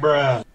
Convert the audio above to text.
Bruh.